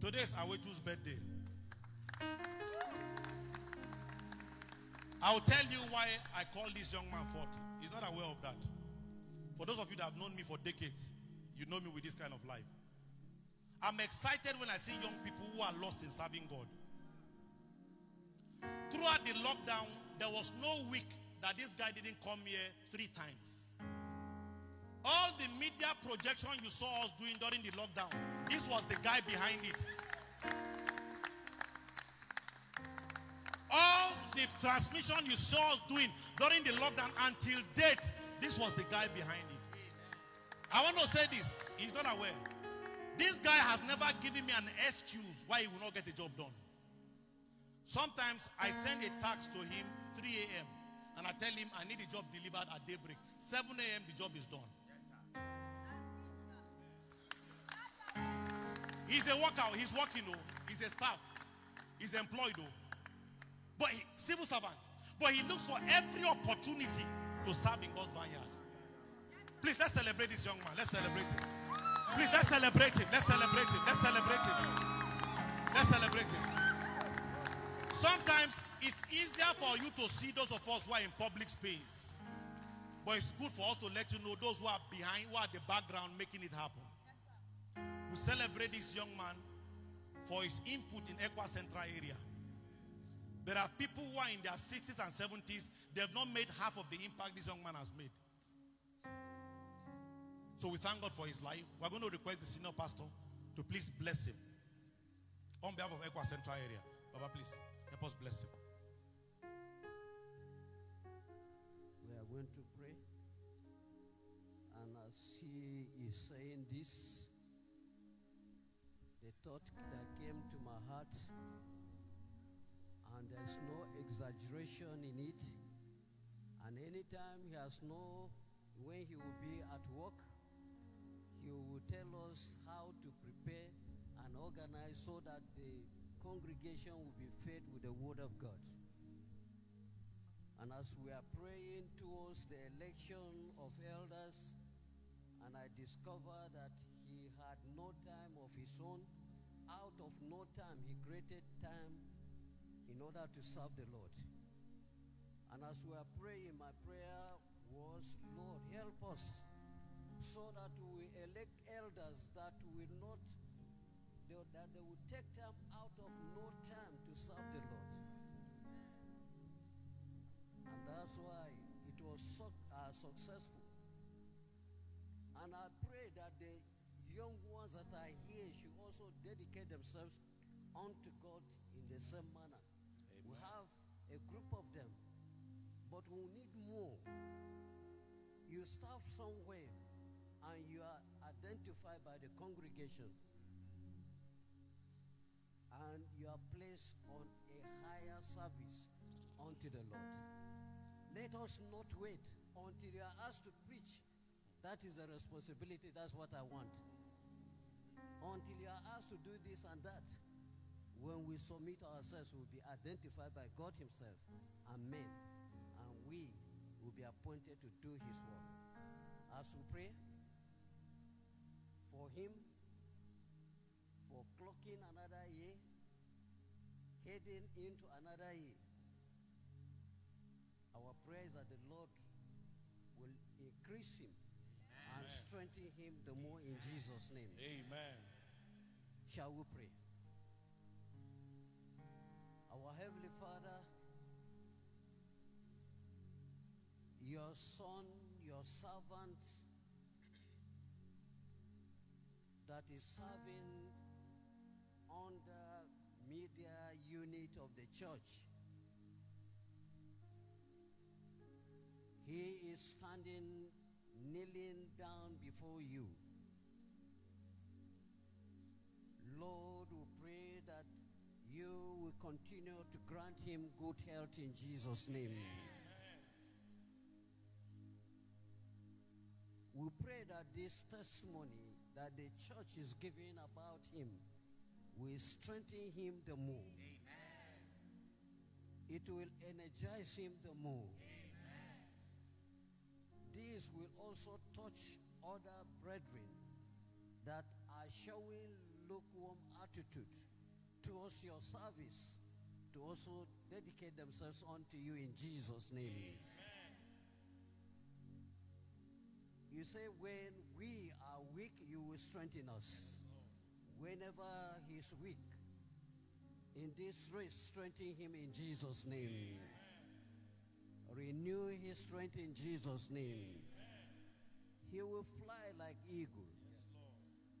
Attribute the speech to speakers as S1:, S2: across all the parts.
S1: Today is Awyetu's birthday. I'll tell you why I call this young man 40. He's not aware of that. For those of you that have known me for decades, you know me with this kind of life. I'm excited when I see young people who are lost in serving God. Throughout the lockdown, there was no week that this guy didn't come here three times. All the media projection you saw us doing during the lockdown, this was the guy behind it. All the transmission you saw us doing during the lockdown until date, this was the guy behind it. I want to say this. He's not aware. This guy has never given me an excuse why he will not get the job done. Sometimes I send a tax to him 3 a.m. and I tell him I need the job delivered at daybreak. 7 a.m. the job is done. He's a worker. He's working. Oh. He's a staff. He's employed. though. But he, civil servant. But he looks for every opportunity to serve in God's vineyard. Please let's celebrate this young man. Let's celebrate him. Please let's celebrate him. Let's celebrate him. Let's celebrate him. Let's celebrate him. Sometimes it's easier for you to see those of us who are in public space. But it's good for us to let you know those who are behind, who are the background making it happen. We celebrate this young man for his input in ECWA Central area. There are people who are in their 60s and 70s, they have not made half of the impact this young man has made. So we thank God for his life. We're going to request the senior pastor to please bless him on behalf of ECWA Central area. Baba, please help us bless him.
S2: We are going to pray. And as he is saying this, the thought that came to my heart, and there's no exaggeration in it. And anytime he has no when he will be at work, he will tell us how to prepare and organize so that the congregation will be fed with the word of God. And as we are praying towards the election of elders, and I discovered that had no time of his own, out of no time, he created time in order to serve the Lord. And as we are praying, my prayer was, Lord, help us so that we elect elders that will not, that they will take time out of no time to serve the Lord. And that's why it was so, uh, successful. And I young ones that are here should also dedicate themselves unto God in the same manner. We have a group of them, but we need more. You start somewhere and you are identified by the congregation and you are placed on a higher service unto the Lord. Let us not wait until you are asked to preach. That is a responsibility. That's what I want. Until you are asked to do this and that. When we submit ourselves, we'll be identified by God Himself. Amen. And we will be appointed to do His work. As we pray for Him, for clocking another year, heading into another year, our prayer is that the Lord will increase Him and strengthen Him the more in Jesus' name.
S1: Amen.
S2: Shall we pray? Our Heavenly Father, your Son, your servant that is serving under media unit of the church. He is standing, kneeling down before you. Lord, we pray that you will continue to grant him good health in Jesus' name. We pray that this testimony that the church is giving about him will strengthen him the more. It will energize him the more. This will also touch other brethren that are showing lukewarm attitude towards your service to also dedicate themselves unto you in Jesus' name. You say, when we are weak, you will strengthen us. Whenever he's weak, in this race, strengthen him in Jesus' name. Renew his strength in Jesus' name. He will fly like eagle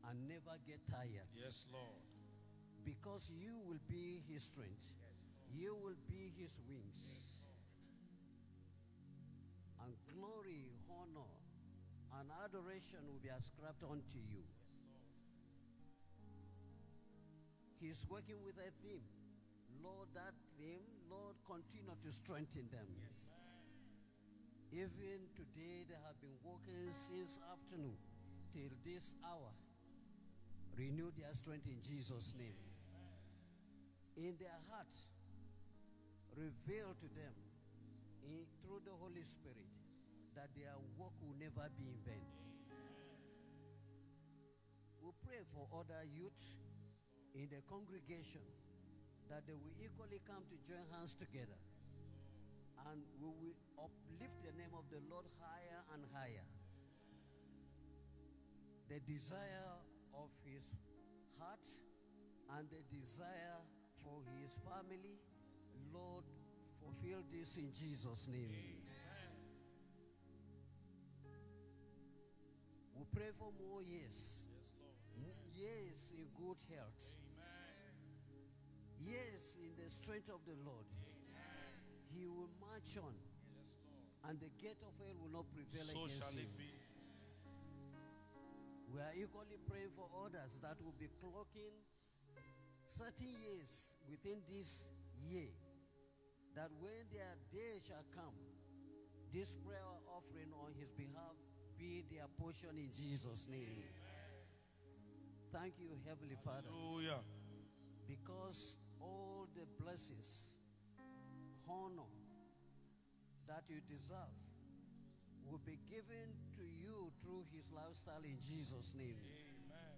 S2: and never get tired
S1: Yes, Lord.
S2: because you will be his strength. You will be his wings. And glory, honor, and adoration will be ascribed unto you. He's working with a theme. Lord, that theme, Lord, continue to strengthen them. Even today, they have been working since afternoon till this hour. Renew their strength in Jesus' name. In their heart, reveal to them in, through the Holy Spirit that their work will never be in vain. We pray for other youth in the congregation that they will equally come to join hands together and we will uplift the name of the Lord higher and higher. The desire of his heart and the desire for his family, Lord, fulfill this in Jesus' name. We pray for more years. Yes, Years in good health. Years in the strength of the Lord. He will march on. And the gate of hell will not prevail
S1: So
S2: against him. We are equally praying for others that will be clocking certain years within this year. That when their day shall come, this prayer offering on his behalf be their portion in Jesus' name. Thank you, Heavenly Father,
S1: Hallelujah.
S2: because all the blessings, honor that you deserve will be given to you through his lifestyle in Jesus' name.
S1: Amen.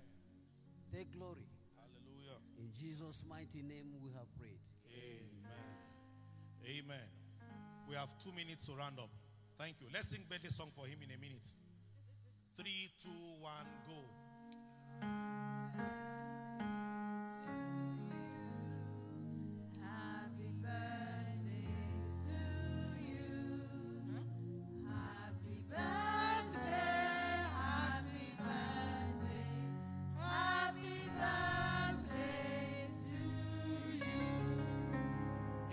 S2: Take glory.
S1: Hallelujah.
S2: In Jesus' mighty name we have prayed.
S1: Amen. Amen. We have two minutes to round up. Thank you. Let's sing birthday song for him in a minute. Three, two, one, go.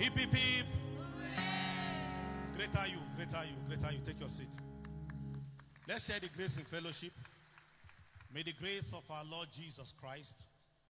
S1: Hip, hip, hip. Greater you, greater you, greater you. Take your seat. Let's share the grace in fellowship. May the grace of our Lord Jesus Christ,